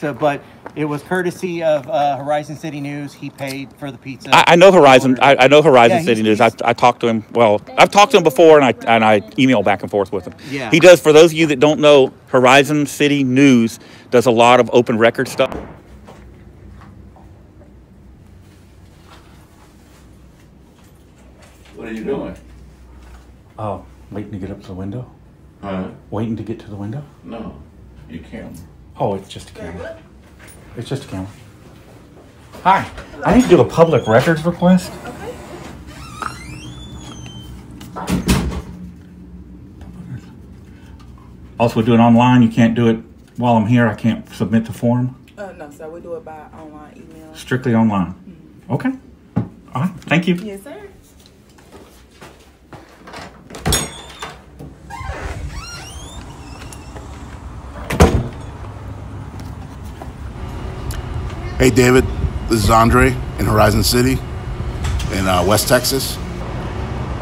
So, but it was courtesy of uh, Horizon City News. He paid for the pizza. I, I know Horizon. I, I know Horizon Yeah, City News. I, I talked to him. Well, I've talked to him before, and I and I email back and forth with him. Yeah. He does. For those of you that don't know, Horizon City News does a lot of open record stuff. What are you doing? Oh, waiting to get up to the window. Huh? Waiting to get to the window. No, you can't. Oh, it's just a camera. It's just a camera. Hi. I need to do a public records request. Okay. Also, do it online. You can't do it while I'm here. I can't submit the form. Uh, no, sir. We do it by online email. Strictly online. Okay. All right. Thank you. Yes, sir. Hey, David. This is Andre in Horizon City in uh, West Texas.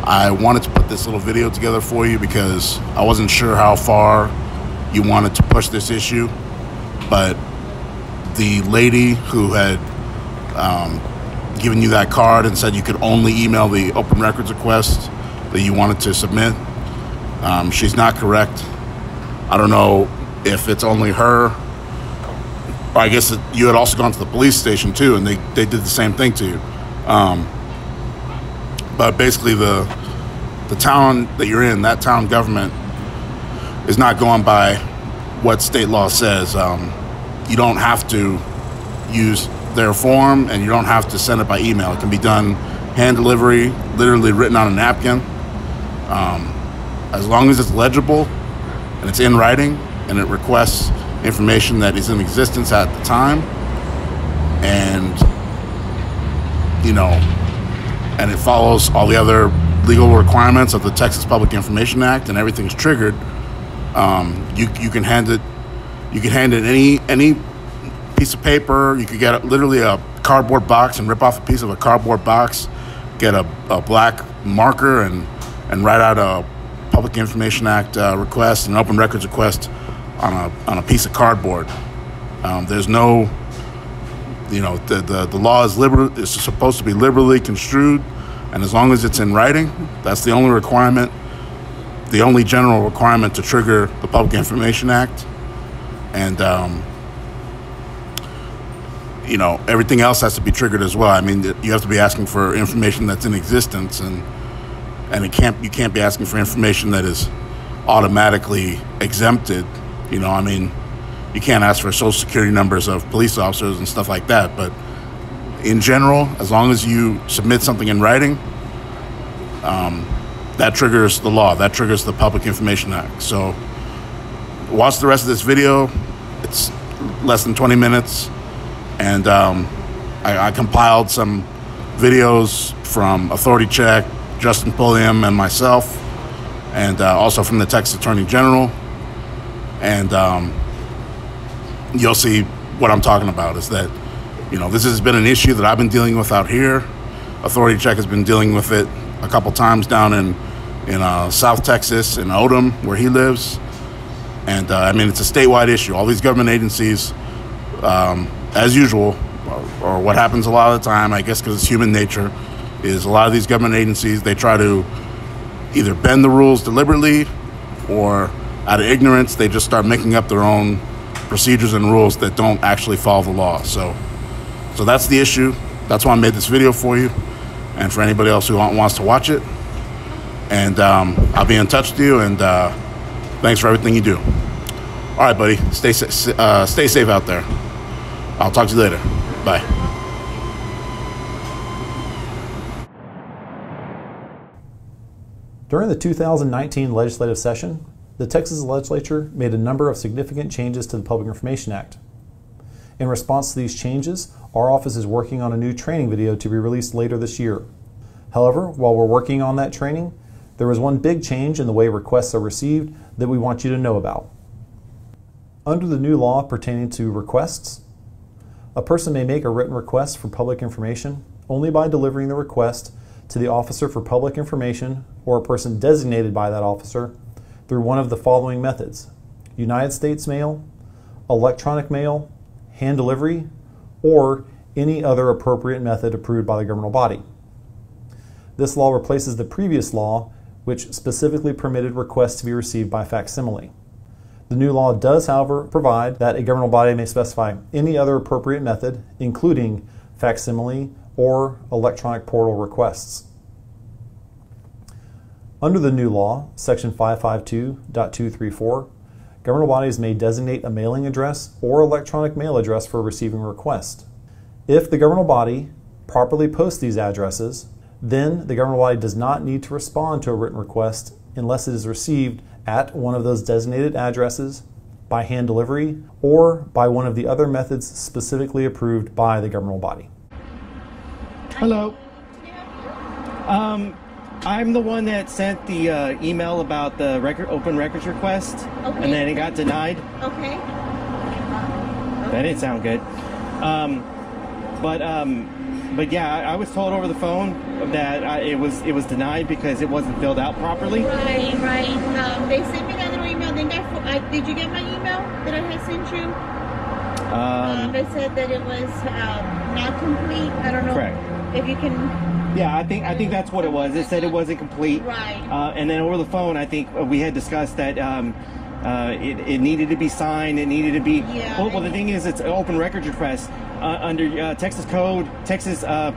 I wanted to put this little video together for you because I wasn't sure how far you wanted to push this issue, but the lady who had um, given you that card and said you could only email the open records request that you wanted to submit, um, she's not correct. I don't know if it's only her I guess you had also gone to the police station too, and they, they did the same thing to you. Um, but basically, the the town that you're in, that town government, is not going by what state law says. Um, you don't have to use their form, and you don't have to send it by email. It can be done hand delivery, literally written on a napkin. Um, as long as it's legible and it's in writing, and it requests information that is in existence at the time. And you know and it follows all the other legal requirements of the Texas Public Information Act and everything's triggered. Um, you, you can hand it you can hand it any any piece of paper. You could get literally a cardboard box and rip off a piece of a cardboard box get a, a black marker and and write out a Public Information Act uh, request an open records request on a on a piece of cardboard. Um, there's no, you know, the, the the law is liberal is supposed to be liberally construed, and as long as it's in writing, that's the only requirement, the only general requirement to trigger the Public Information Act, and um, you know everything else has to be triggered as well. I mean, you have to be asking for information that's in existence, and and it can't you can't be asking for information that is automatically exempted you know, I mean, you can't ask for social security numbers of police officers and stuff like that. But in general, as long as you submit something in writing, um, that triggers the law. That triggers the Public Information Act. So watch the rest of this video. It's less than 20 minutes. And um, I, I compiled some videos from Authority Check, Justin Pulliam, and myself, and uh, also from the Texas Attorney General and um, you'll see what I'm talking about. Is that you know this has been an issue that I've been dealing with out here. Authority Check has been dealing with it a couple times down in in uh, South Texas in Odem, where he lives, and uh, I mean it's a statewide issue. All these government agencies, um, as usual, or, or what happens a lot of the time, I guess because it's human nature, is a lot of these government agencies they try to either bend the rules deliberately or out of ignorance, they just start making up their own procedures and rules that don't actually follow the law. So, so that's the issue. That's why I made this video for you, and for anybody else who wants to watch it. And um, I'll be in touch with you. And uh, thanks for everything you do. All right, buddy. Stay uh, stay safe out there. I'll talk to you later. Bye. During the 2019 legislative session, the Texas legislature made a number of significant changes to the Public Information Act. In response to these changes, our office is working on a new training video to be released later this year. However, while we're working on that training, there is one big change in the way requests are received that we want you to know about. Under the new law pertaining to requests, a person may make a written request for public information only by delivering the request to the Officer for Public Information or a person designated by that officer through one of the following methods United States mail, electronic mail, hand delivery, or any other appropriate method approved by the governmental body. This law replaces the previous law, which specifically permitted requests to be received by facsimile. The new law does, however, provide that a governmental body may specify any other appropriate method, including facsimile or electronic portal requests. Under the new law, Section 552.234, governmental bodies may designate a mailing address or electronic mail address for receiving a request. If the governmental body properly posts these addresses, then the governmental body does not need to respond to a written request unless it is received at one of those designated addresses, by hand delivery, or by one of the other methods specifically approved by the governmental body. Hello. Um, I'm the one that sent the uh, email about the record open records request, Okay. and then it got denied. Okay. That didn't sound good. Um, but um, but yeah, I, I was told over the phone that I, it was it was denied because it wasn't filled out properly. Right, right. Um, they sent me another email. Then I, I, did you get my email that I had sent you? Um, Um, they said that it was um, not complete. I don't know Correct. if you can. Yeah, I think I think that's what it was. It said it wasn't complete. Right. Uh, and then over the phone, I think uh, we had discussed that um, uh, it, it needed to be signed. It needed to be. Yeah. Well, well the thing is, it's an open records request uh, under uh, Texas Code, Texas. Uh,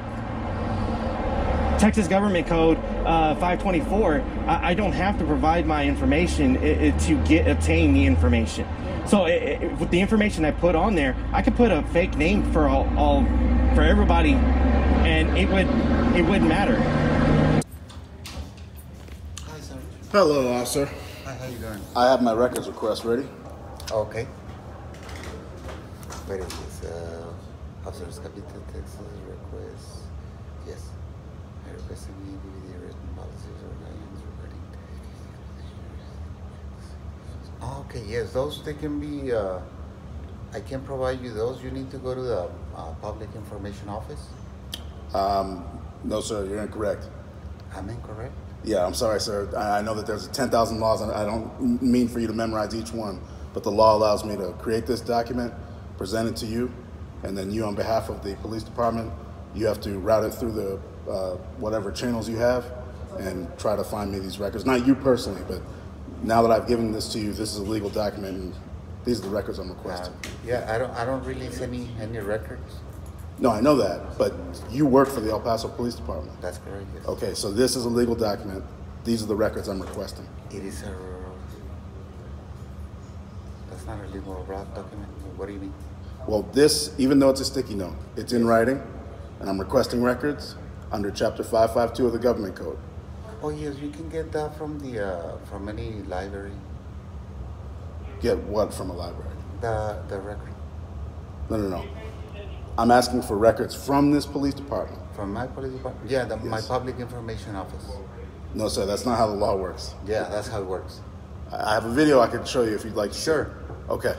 Texas Government Code uh, 524, I, I don't have to provide my information to get obtain the information. So i i with the information I put on there, I could put a fake name for all, all for everybody, and it would it wouldn't matter. Hi, sir. Hello, officer. Hi, how you doing? I have my records request ready. Okay. Where is this? Uh, Officers Capital, Texas request. Yes. I request a new DVD written policies or guidelines regarding. Okay, yes, those they can be. Uh, I can provide you those. You need to go to the uh, public information office. Um, no, sir, you're incorrect. I am incorrect? Yeah, I'm sorry, sir. I, I know that there's 10,000 laws, and I don't mean for you to memorize each one, but the law allows me to create this document, present it to you, and then you, on behalf of the police department, you have to route it through the uh, whatever channels you have and try to find me these records. Not you personally, but now that I've given this to you, this is a legal document, and these are the records I'm Uh, requesting. yeah, I don't. I don't release any any records. No, I know that, but you work for the El Paso Police Department. That's correct. Yes. Okay, so this is a legal document. These are the records I'm requesting. It is a. That's not a legal document. What do you mean? Well, this, even though it's a sticky note, it's in writing, and I'm requesting records under Chapter 552 of the Government Code. Oh yes, you can get that from the uh, from any library. Get what from a library? The the record No, no, no. I'm asking for records from this police department. from my police department. Yeah, the, my public information office. No, sir, that's not how the law works. Yeah, that's how it works. I I have a video I could show you if you'd like. Sure. Okay.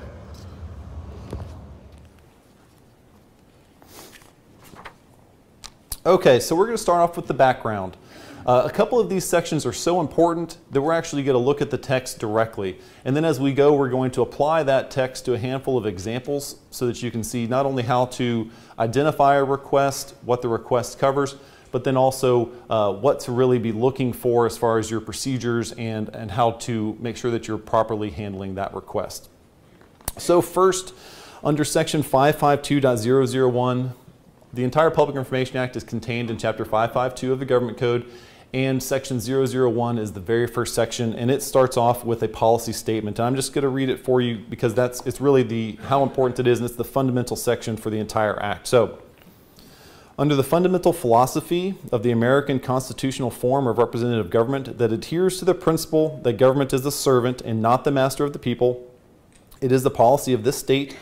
Okay, so we're going to start off with the background. Uh, a couple of these sections are so important that we're actually going to look at the text directly. And then as we go, we're going to apply that text to a handful of examples so that you can see not only how to identify a request, what the request covers, but then also uh, what to really be looking for as far as your procedures and, and how to make sure that you're properly handling that request. So first, under section 552.001, the entire Public Information Act is contained in Chapter 552 of the Government Code, and Section 001 is the very first section, and it starts off with a policy statement. And I'm just going to read it for you because that's it's really the how important it is, and it's the fundamental section for the entire Act. So, under the fundamental philosophy of the American constitutional form of representative government that adheres to the principle that government is the servant and not the master of the people, it is the policy of this state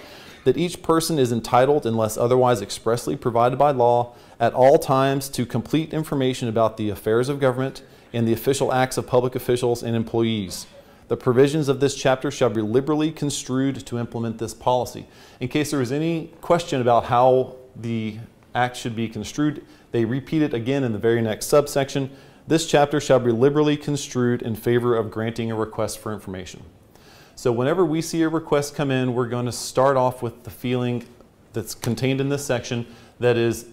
that each person is entitled, unless otherwise expressly provided by law, at all times to complete information about the affairs of government and the official acts of public officials and employees. The provisions of this chapter shall be liberally construed to implement this policy. In case there is any question about how the act should be construed, they repeat it again in the very next subsection. This chapter shall be liberally construed in favor of granting a request for information. So whenever we see a request come in, we're going to start off with the feeling that's contained in this section that is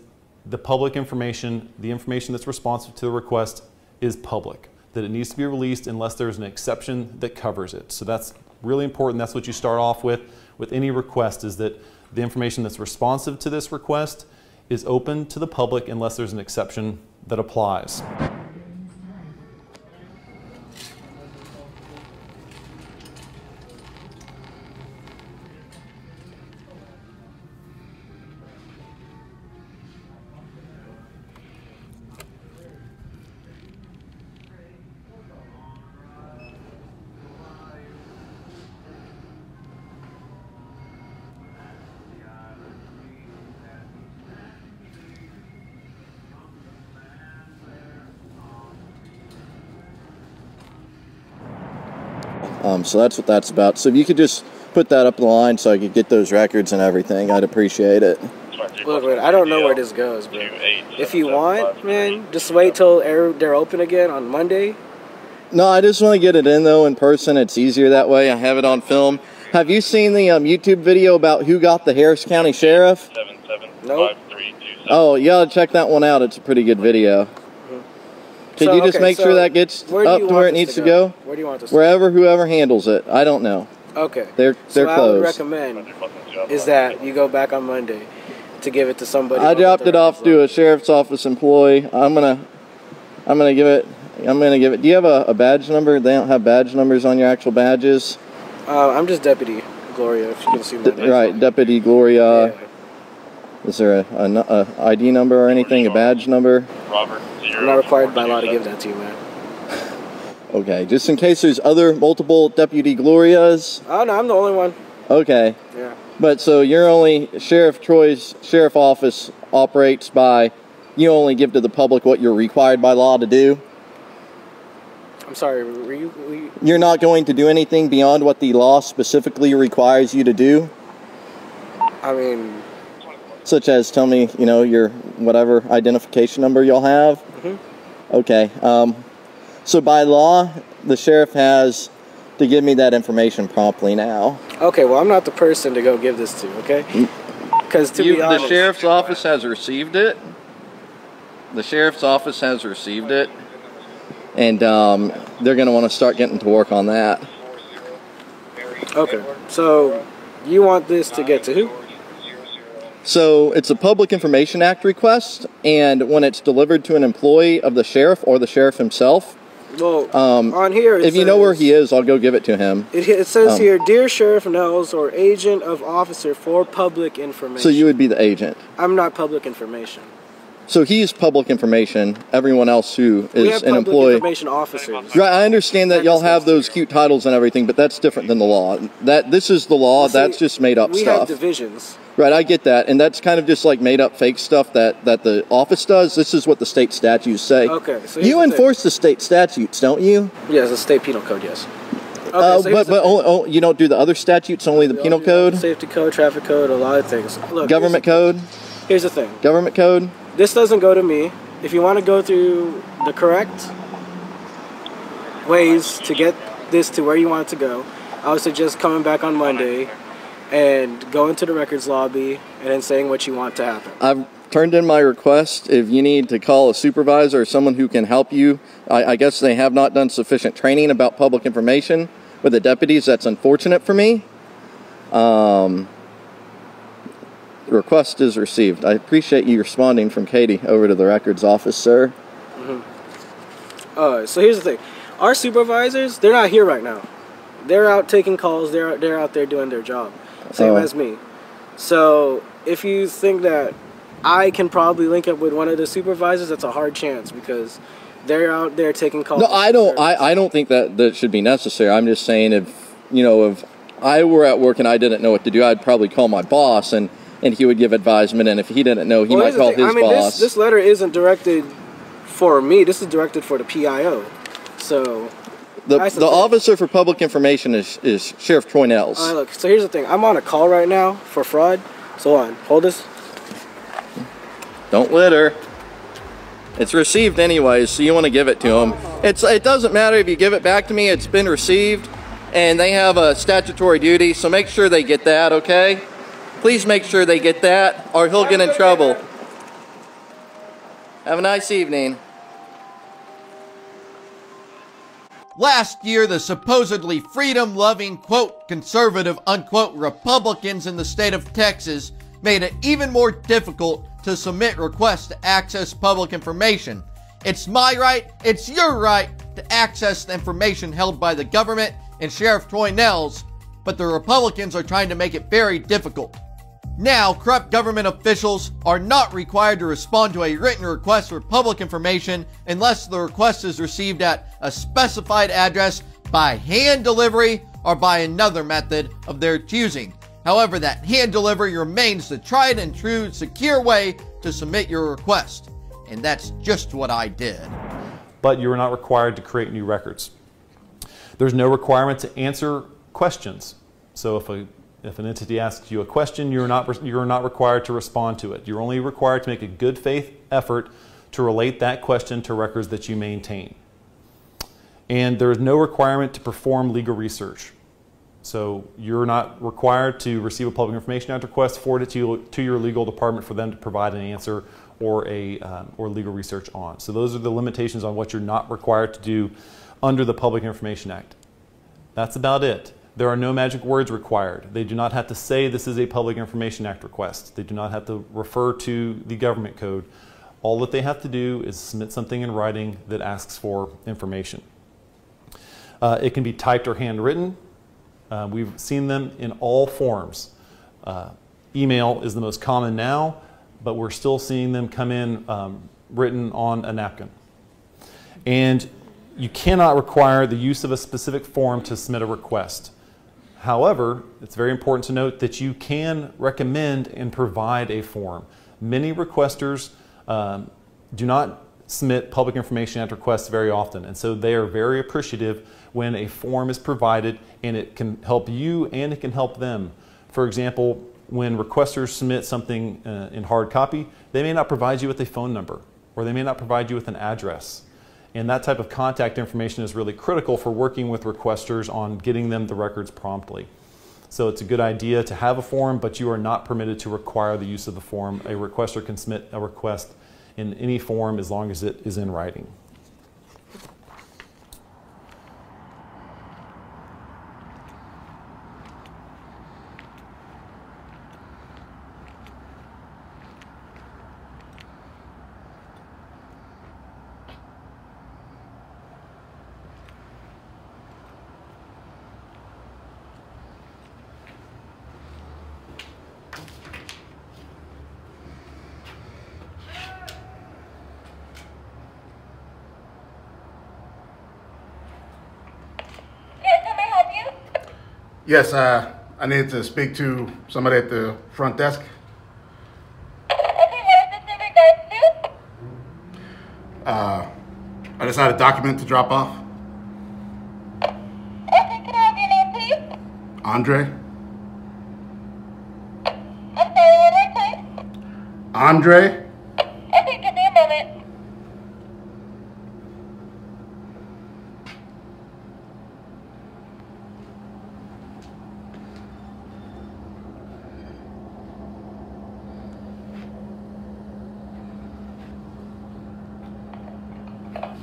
the public information, the information that's responsive to the request is public, that it needs to be released unless there's an exception that covers it. So that's really important. That's what you start off with with any request is that the information that's responsive to this request is open to the public unless there's an exception that applies. Um, so that's what that's about. So if you could just put that up the line so I could get those records and everything, I'd appreciate it. Look, man, I don't know where this goes, but if you want, man, just wait till they're they're open again on Monday. No, I just want to get it in though in person. It's easier that way. I have it on film. Have you seen the um, YouTube video about who got the Harris County Sheriff? Nope. Oh, you gotta check that one out. It's a pretty good video. Could So, you just okay, make so sure that gets up to where it needs to to go? go? Where do you want this to Wherever whoever handles it. I don't know. Okay. They're So they're what I would closed. recommend is that you go back on Monday to give it to somebody. I dropped it off to a sheriff's office employee. I'm gonna, I'm gonna give it. I'm gonna give it. Do you have a, a badge number? They don't have badge numbers on your actual badges. Uh, I'm just Deputy Gloria. If you can see my name. Right, Deputy Gloria. Is there a, a a ID number or anything? A badge number? Robert. I'm not required by law to give that to you, man. Okay, just in case there's other multiple Deputy Glorias. Oh no, I'm the only one. Okay. Yeah. But so you're only Sheriff Troy's sheriff office operates by you only give to the public what you're required by law to do. I'm sorry. Were you? Were you You're not going to do anything beyond what the law specifically requires you to do, I mean, such as tell me, you know, your whatever identification number you'll have. Mhm. Okay. Um, so by law, the sheriff has to give me that information promptly now. okay. Well, I'm not the person to go give this to. Okay. Because to You- be honest, the sheriff's office has received it. The sheriff's office has received it, and um, they're going to want to start getting to work on that. Okay. So you want this to get to who? So it's a Public Information Act request, and when it's delivered to an employee of the sheriff or the sheriff himself, Well, um, on here if you know where he is, I'll go give it to him. It, it says Um, here, dear Sheriff Nehls or agent of officer for public information. So you would be the agent. I'm not public information. So he's public information. Everyone else who we have an public employee. information officers. Right, I understand that y'all have those cute titles and everything, but that's different than the law. That this is the law. See, that's just made up we stuff. have divisions. Right, I get that, and that's kind of just like made up fake stuff that that the office does. This is what the state statutes say. Okay, so you enforce the state statutes, don't you? Yes, the state penal code. Yes. Okay, uh, so but but oh, oh, you don't do the other statutes, only the penal code, safety code, traffic code, a lot of things. Look, government here's, code, Here's the thing. government code. This doesn't go to me. If you want to go through the correct ways to get this to where you want it to go, I would suggest coming back on Monday and going to the records lobby and then saying what you want to happen. I've turned in my request. If you need to call a supervisor or someone who can help you, I, I guess they have not done sufficient training about public information with the deputies. That's unfortunate for me. Um, request is received. I appreciate you responding from Katie over to the records office, sir. Uh, so here's the thing: our supervisors, they're not here right now. They're out taking calls. they're, they're out there doing their job, same Oh. as me. So if you think that I can probably link up with one of the supervisors, that's a hard chance because they're out there taking calls. No, I don't. I, I don't think that that should be necessary. I'm just saying if you know if I were at work and I didn't know what to do, I'd probably call my boss and and he would give advisement. And if he didn't know, he Well, might call his I mean, boss. This, this letter isn't directed for me. This is directed for the PIO. So, the I the officer for public information is is Sheriff Troy Nehls. all right, look. So here's the thing. I'm on a call right now for fraud. So hold on, hold this. Don't litter. It's received anyways, so you want to give it to him. It's it doesn't matter if you give it back to me. It's been received, and they have a statutory duty, so make sure they get that. Okay. Please make sure they get that, or he'll get in trouble. Have a nice evening. Last year, the supposedly freedom loving, quote, conservative, unquote, Republicans in the state of Texas made it even more difficult to submit requests to access public information. It's my right, it's your right to access the information held by the government and Sheriff Troy Nehls, but the Republicans are trying to make it very difficult. Now, corrupt government officials are not required to respond to a written request for public information unless the request is received at a specified address by hand delivery or by another method of their choosing. However, that hand delivery remains the tried and true secure way to submit your request. And that's just what I did. But you are not required to create new records. There's no requirement to answer questions. So if a if an entity asks you a question, you're not, you're not required to respond to it. You're only required to make a good faith effort to relate that question to records that you maintain. And there is no requirement to perform legal research. So you're not required to receive a Public Information Act request, forward it to, to your legal department for them to provide an answer or, a, um, or legal research on. So those are the limitations on what you're not required to do under the Public Information Act. That's about it. There are no magic words required. They do not have to say this is a Public Information Act request. They do not have to refer to the government code. All that they have to do is submit something in writing that asks for information. Uh, it can be typed or handwritten. Uh, we've seen them in all forms. Uh, email is the most common now, but we're still seeing them come in um, written on a napkin. And you cannot require the use of a specific form to submit a request. However, it's very important to note that you can recommend and provide a form. Many requesters um, do not submit Public Information Act requests very often, and so they are very appreciative when a form is provided and it can help you and it can help them. For example, when requesters submit something uh, in hard copy, they may not provide you with a phone number or they may not provide you with an address. And that type of contact information is really critical for working with requesters on getting them the records promptly. So it's a good idea to have a form, but you are not permitted to require the use of the form. A requester can submit a request in any form as long as it is in writing. Yes, uh, I need to speak to somebody at the front desk. Uh, I just had a document to drop off. Can I have your name, please? Andre? I'm sorry, time. Andre? Okay, give me a moment.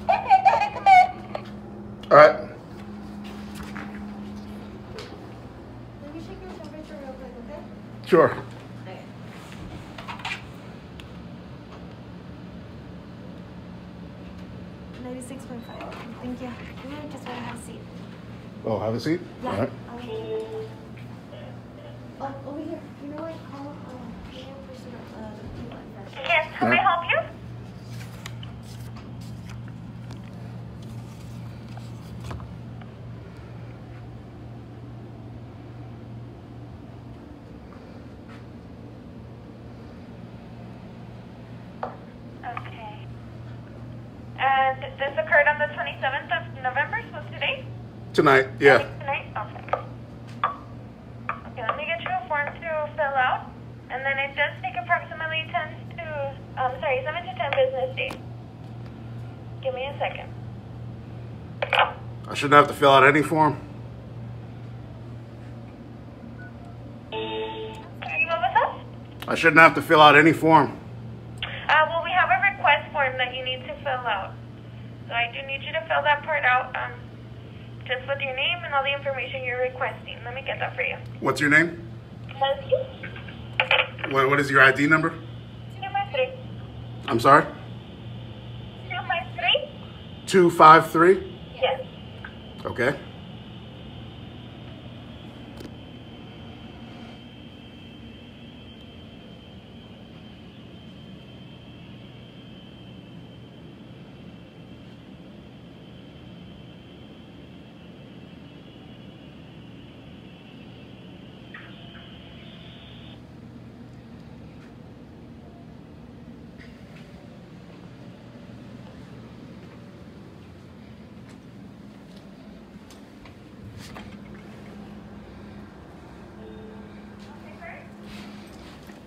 Okay, go ahead, come in. All right. Let me check your temperature real quick, okay? Sure. Ninety-six point five. Thank you. You just want to have a seat. Oh, have a seat? All right. Okay. Oh, over here. You know what? Call um, the person uh, the people at first. Yes, how may I help you? Okay. And this occurred on the 27th of November, so today? Tonight, yeah. Tonight? Okay. Okay, let me get you a form to fill out. And then it does take approximately 10 to, um, sorry, 7 to 10 business days. Give me a second. I shouldn't have to fill out any form. Sorry, what was I shouldn't have to fill out any form. Uh, well, we have a request form that you need to fill out. So I need you to fill that part out, um, just with your name and all the information you're requesting. Let me get that for you. What's your name? Two What, what is your ID number? three. I'm sorry? Two by three? 253? Yes. Okay.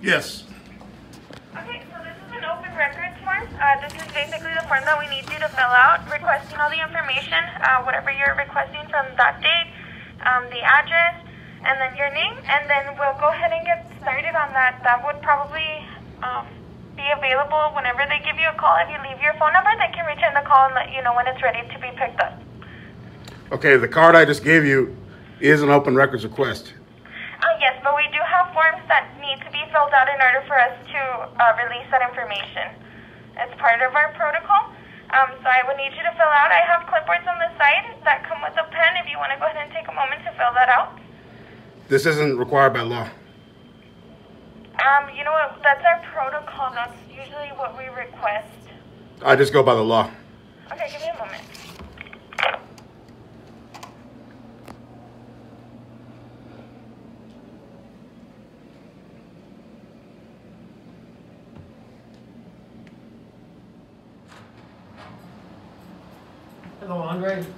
Yes. Okay, so this is an open records form. Uh, this is basically the form that we need you to fill out, requesting all the information, uh, whatever you're requesting from that date, um, the address, and then your name, and then we'll go ahead and get started on that. That would probably um, be available whenever they give you a call. If you leave your phone number, they can return the call and let you know when it's ready to be picked up. Okay, the card I just gave you is an open records request. Uh, yes, but we do have forms that need to be filled out in order for us to uh, release that information. It's part of our protocol. Um, so I would need you to fill out. I have clipboards on the side that come with a pen if you want to go ahead and take a moment to fill that out. This isn't required by law. Um, you know what? That's our protocol. That's usually what we request. I just go by the law. Okay, give me a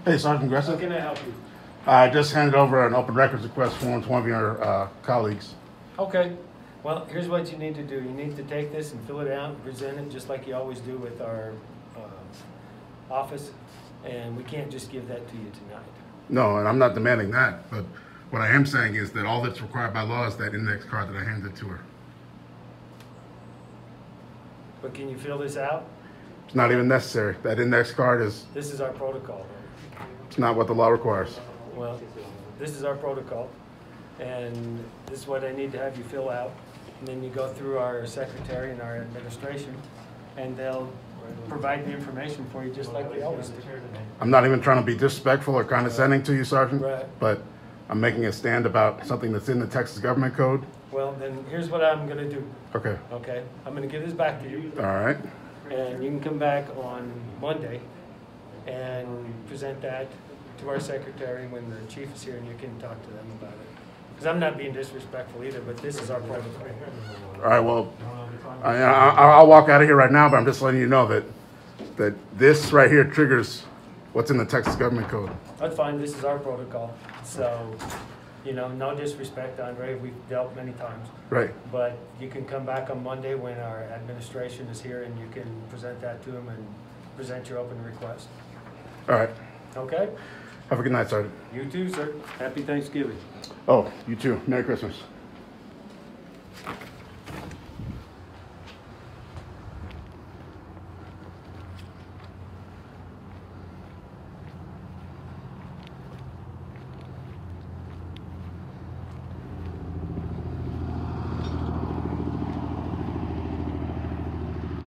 Hey, Sergeant How can I help you? I just handed over an open records request form to one of your uh, colleagues. Okay. Well, here's what you need to do. You need to take this and fill it out and present it just like you always do with our uh, office. And we can't just give that to you tonight. No, and I'm not demanding that, but what I am saying is that all that's required by law is that index card that I handed to her. But can you fill this out? It's not even necessary. That index card is This is our protocol. It's not what the law requires. Well, this is our protocol. And this is what I need to have you fill out. And then you go through our secretary and our administration, and they'll provide the information for you just like they always do. I'm not even trying to be disrespectful or condescending to you, Sergeant, Right. but I'm making a stand about something that's in the Texas Government Code. Well, then here's what I'm gonna do, Okay, okay? I'm gonna give this back to you, all right. and you can come back on Monday and present that to our secretary when the chief is here, and you can talk to them about it. Because I'm not being disrespectful either, but this is our protocol. All right, well, I, I, I'll walk out of here right now, but I'm just letting you know that, that this right here triggers what's in the Texas Government Code. That's fine, this is our protocol, so, you know, no disrespect, Andre, we've dealt many times. Right. But you can come back on Monday when our administration is here and you can present that to them and present your open request. All right. Okay? Have a good night, Sergeant. You too, sir. Happy Thanksgiving. Oh, you too. Merry Christmas.